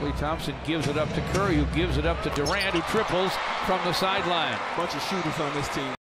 Klay Thompson gives it up to Curry, who gives it up to Durant, who triples from the sideline. Bunch of shooters on this team.